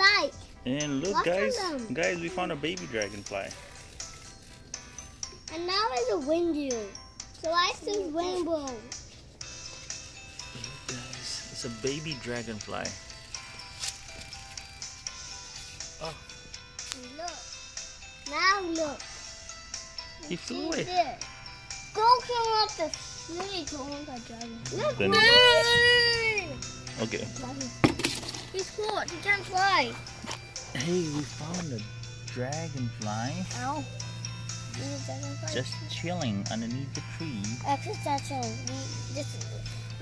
like. And look, Look at guys, guys, we found a baby dragonfly. And now it's a window. So I see rainbow. Look, guys, it's a baby dragonfly. Oh. Look. Now look. He flew See away. there. Go kill up the city to own dragon. Look, Then- Yay! Okay. He's. He can't fly. Hey, we found a dragonfly Ow. Dragonfly. just chilling underneath the tree. Actually, that's we this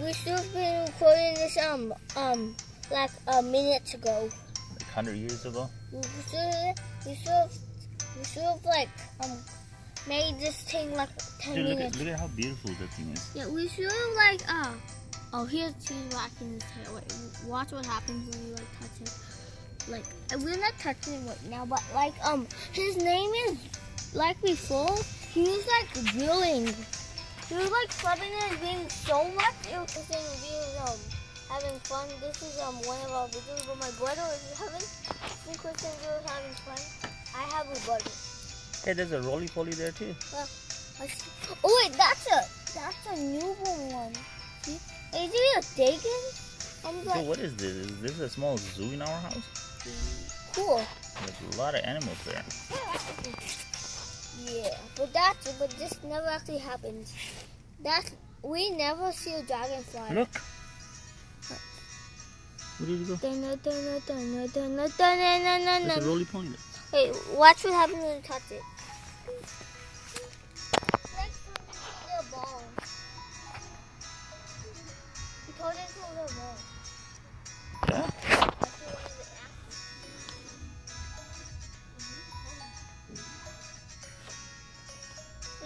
we should have been recording this um um like a minute ago. Like 100 years ago. We should we should have we should have like um made this thing like ten Dude, look at, look at how beautiful that thing is. Yeah, we should have like uh oh he here's he's whacking his tail. Wait, watch what happens when you like touch it. Like uh, we're not touching it right now, but like um his name is like before. He was like drilling. He was like flapping and being so much. It was saying being um having fun. This is um one of our videos but my brother is having. Me Christian is having fun. I have a brother. Hey, there's a roly poly there too. I see- Oh wait, that's a that's a newborn one. See? Is it a dragon? I'm like, so what is this? Is this a small zoo in our house? Cool. There's a lot of animals there. Yeah, but that's but this never actually happens. That we never see a dragonfly. Look. Where did it go? It's a roly poly. Wait, watch what happens when you touch it.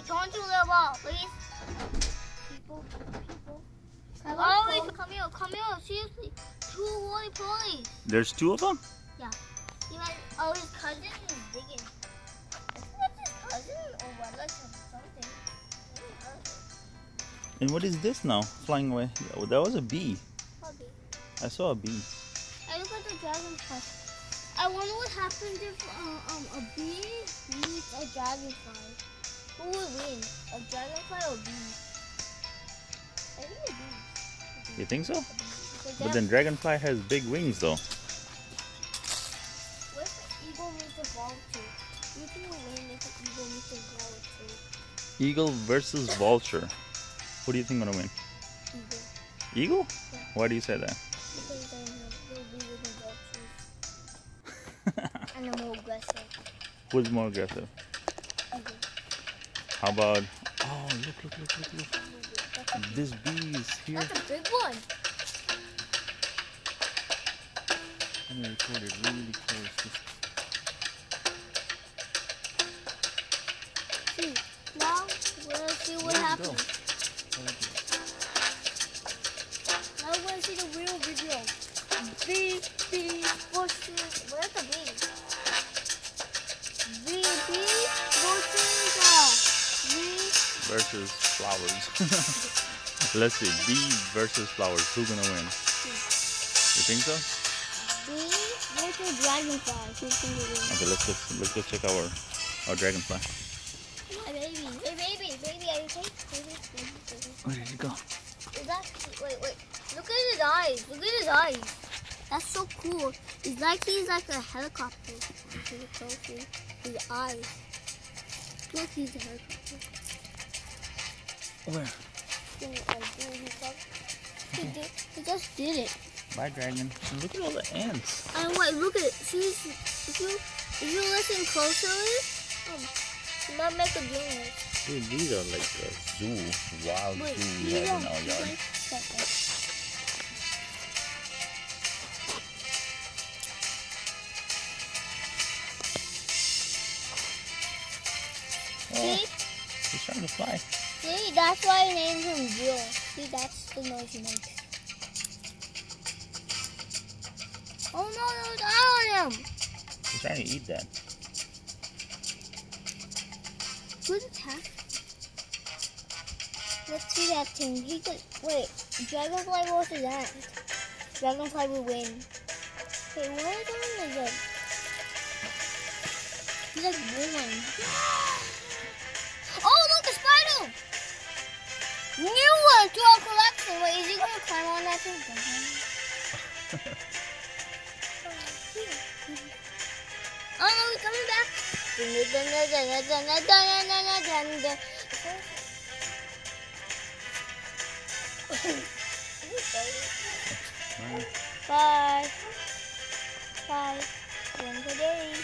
We turn to the ball, please. People, people. Oh, come here, come here, seriously. Two roly polies. There's two of them? Yeah. He might, oh, his cousin is digging. I think that's his cousin or or something. And what is this now? Flying away. Oh, That was a bee. Probably. I saw a bee. I look at the dragonfly. I wonder what happens if uh, um, a bee meets a dragonfly. Who would win? A dragonfly or a bee? I think a bee. You think so? A bee. Because But then dragonfly has big wings though. What if the eagle meets a vulture? You think will win if the eagle meets a vulture? Eagle versus vulture. What do you think gonna win? Eagle. Eagle? Yeah. Why do you say that? Because they're bigger than vultures. And they're more aggressive. Who's more aggressive? Eagle. How about Oh look look look look look. This bee is here. that's a big one. I'm gonna record it really close. Just See, now we'll see what Where'd it go? happens. Now we're gonna see the real video. Bee, bee, bushes. Where's the bee? Bee, versus flowers. Let's see, bee versus flowers. Who's gonna win? You think so? bee, bushes, dragonfly. Who's gonna win? Okay, let's go. Let's go check our our dragonfly. Hey baby, hey baby, baby, are you okay? Where did it go? Is that wait wait? Look at his eyes. Look at his eyes. That's so cool. It's like he's like a helicopter. Look at closely. His eyes. Look, he's a helicopter. Where? Doing it like doing his stuff. He, did, he just did it. Bye, dragon. Look at all the ants. And wait, look at it. See, if you if you listen closely, um, you might make a dream. Dude, these are like a zoo, wild Wait, zoo we have in our yard. don't- that- that- Oh, See? he's trying to fly. See, that's why I named him Jill. See, that's the noise he makes. Oh no, there's eye on him! He's trying to eat that. Who's a cat? Let's see that thing. He could wait. Dragonfly versus that. Dragonfly will win. Wait, why is on the good? He's like rolling. New one to our collection. Wait, is he gonna climb on that thing? oh no, he's coming back. Bye. Bye. One day.